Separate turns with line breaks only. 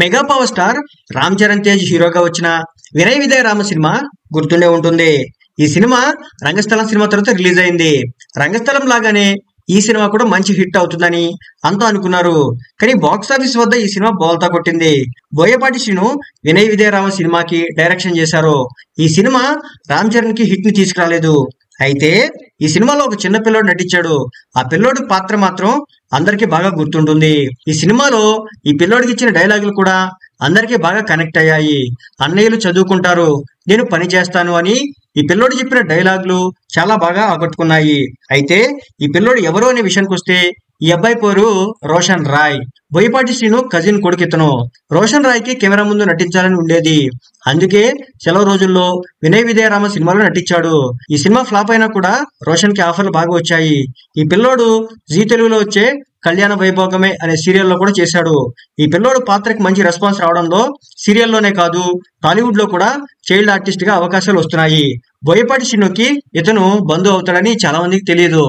Mega power star Ram Charan Tej హీరోగా వచ్చిన Vinaya Vidheya Rama cinema గుర్తుండే ఉంటుంది. ఈ సినిమా రంగస్థలం సినిమా తర్వాత రిలీజ్ అయింది. రంగస్థలం లాగానే ఈ సినిమా కూడా మంచి హిట్ అవుతుందని అంతా అనుకున్నారు. కానీ బాక్స్ ఆఫీస్ వద్ద ఈ సినిమా బోల్తా కొట్టింది. బోయపాటి శ్రీను వినయ్ విజయరామ సినిమాకి డైరెక్షన్ చేశారు. ఈ సినిమా రామ్ చరణ్కి హిట్ని తీసుకురాలేదు. అయితే ఈ సినిమాలో ఒక చిన్న పిల్లోడు నటించాడు. ఆ పిల్లోడి పాత్ర మాత్రం అందరికీ బాగా గుర్తుంటుంది. ఈ సినిమాలో ఈ పిల్లోడికి ఇచ్చిన డైలాగులు కూడా అందరికీ బాగా కనెక్ట్ అయ్యాయి. అన్నయ్యలు చదువుకుంటారు. నేను పని చేస్తాను అని ఈ పిల్లోడు చెప్పిన డైలాగులు చాలా బాగా ఆకట్టుకున్నాయి. అయితే ఈ పిల్లోడు ఎవరు అనే విషయానికి వస్తే ఈ అబ్బాయి పేరు రోషన్ రాయ్. బోయపాటి శ్రీను కజిన్ కొడుకు ఇతను రోషన్ రాయ్కి కెమెరా ముందు నటించాలని ఉండేది. అందుకే సెలవు రోజుల్లో వినయ్ విజయరామ సినిమాలో నటించాడు. ఈ సినిమా ఫ్లాప్ అయినా కూడా రోషన్కి ఆఫర్లు బాగా వచ్చాయి. ఈ పిల్లోడు జీ తెలుగులో వచ్చే కళ్యాణ వైభోగమే అనే సీరియల్లో కూడా చేశాడు. ఈ పిల్లోడు పాత్రకి మంచి రెస్పాన్స్ రావడంలో సీరియల్లోనే కాదు టాలీవుడ్లో కూడా చైల్డ్ ఆర్టిస్ట్గా అవకాశాలు వస్తున్నాయి. బోయపాటి శ్రీనుకి ఇతను బంధు అవుతాడని చాలా మందికి తెలియదు.